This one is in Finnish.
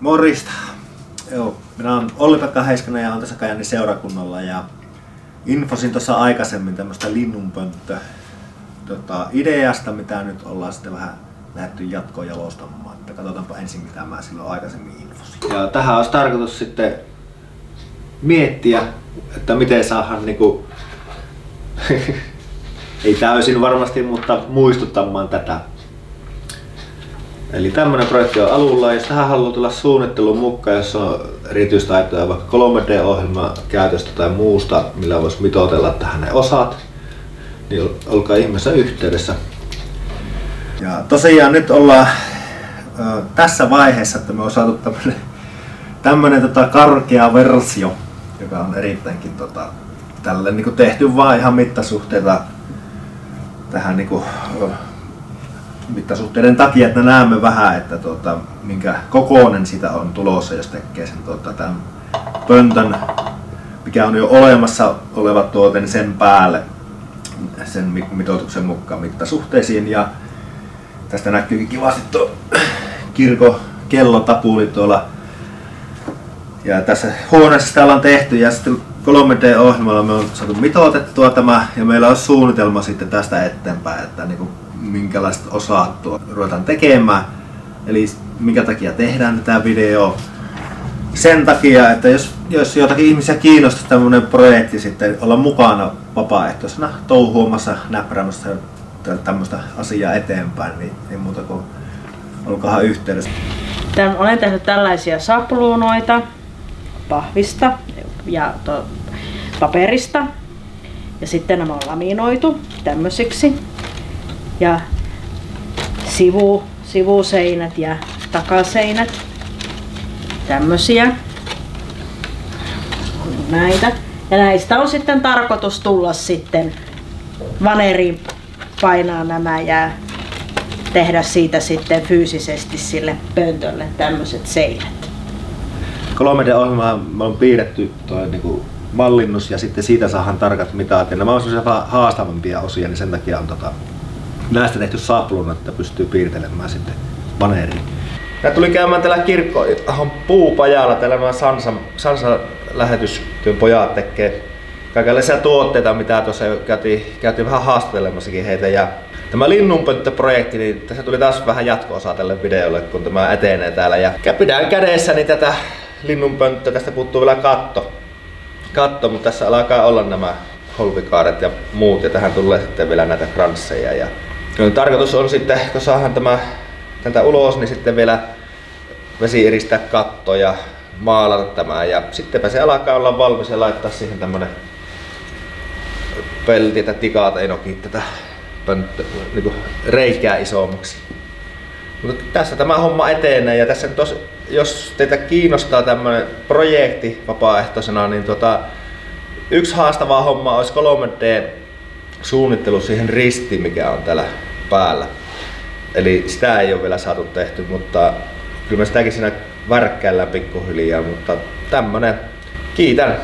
Morista. Joo, minä olen Olli-Pekka Heiskanen ja olen tässä Kajanin seurakunnalla ja infosin tuossa aikaisemmin tämmöistä linnunpönttö tota, ideasta, mitä nyt ollaan sitten vähän lähdetty jatkoon jalostamaan. Että katsotaanpa ensin mitä mä silloin aikaisemmin infosin. Ja tähän olisi tarkoitus sitten miettiä, että miten saadaan niinku, ei täysin varmasti, mutta muistuttamaan tätä Eli tämmöinen projekti on alulla, jos tähän haluaa tulla suunnittelun mukaan, jos on erityistaitoja vaikka 3D-ohjelma käytöstä tai muusta, millä voisi mitotella tähän ne osat, niin olkaa ihmeessä yhteydessä. Ja tosiaan nyt ollaan ö, tässä vaiheessa, että me on saatu tämmönen, tämmönen tota karkea versio, joka on erittäinkin tota, tälle niin tehty vaan ihan mittasuhteita tähän niin kuin, mittasuhteiden takia, että näemme vähän, että tuota, minkä kokoinen sitä on tulossa, jos tekee sen tuota, tämän pöntön, mikä on jo olemassa oleva tuote, niin sen päälle sen mitoituksen mukaan mittasuhteisiin. Ja tästä näkyy kivasti tuo kirko kellotapuli tuolla. Ja tässä huoneessa sitä ollaan tehty ja sitten 3D-ohjelmalla me on saatu mitoitettua tämä ja meillä on suunnitelma sitten tästä eteenpäin, että niin kuin minkälaista osattua ruvetaan tekemään. Eli minkä takia tehdään tätä videoa. Sen takia, että jos, jos jotakin ihmisiä kiinnostaa tämmöinen projekti sitten olla mukana vapaaehtoisena touhuamassa, näppäämässä tämmöistä asiaa eteenpäin, niin ei muuta kuin olkaahan yhteydessä. Tän, olen tehnyt tällaisia sapluunoita pahvista ja to, paperista. Ja sitten nämä on laminoitu tämmöisiksi ja sivu, sivuseinät ja takaseinät. Tämmösiä. Näitä. Ja näistä on sitten tarkoitus tulla sitten vaneriin painaa nämä ja tehdä siitä sitten fyysisesti sille pöntölle tämmöiset seinät. 3D-ohjelmaa on piirretty toi niinku mallinnus ja sitten siitä saadaan tarkat mitat. Ja nämä on sellaisia haastavampia osia, niin sen takia on tota, näistä tehty sapluna, että pystyy piirtelemään sitten vaneeriin. Tämä tuli käymään täällä kirkko puupajalla, täällä nämä Sansa, Sansa lähetystyön pojat tekee kaikenlaisia tuotteita, mitä tuossa käytiin, käytiin vähän haastattelemassakin heitä. Ja tämä linnunpönttöprojekti, niin tässä tuli taas vähän jatko-osa tälle videolle, kun tämä etenee täällä. Ja pidän kädessäni tätä linnunpönttöä, tästä puuttuu vielä katto. Katto, mutta tässä alkaa olla nämä holvikaaret ja muut, ja tähän tulee sitten vielä näitä kransseja. Ja Tarkoitus on sitten, kun saadaan tämä tältä ulos, niin sitten vielä vesi eristää katto ja maalata tämä. Ja sittenpä se alkaa olla valmis ja laittaa siihen tämmönen pelti, että tikaat ei noki tätä pönttö, niin reikää isommaksi. Mutta tässä tämä homma etenee ja tässä tos, jos teitä kiinnostaa tämmöinen projekti vapaaehtoisena, niin tota, yksi haastava homma olisi 3D suunnittelu siihen ristiin, mikä on täällä päällä. Eli sitä ei ole vielä saatu tehty, mutta kyllä me sitäkin siinä värkkäillään pikkuhiljaa, mutta tämmönen. Kiitän.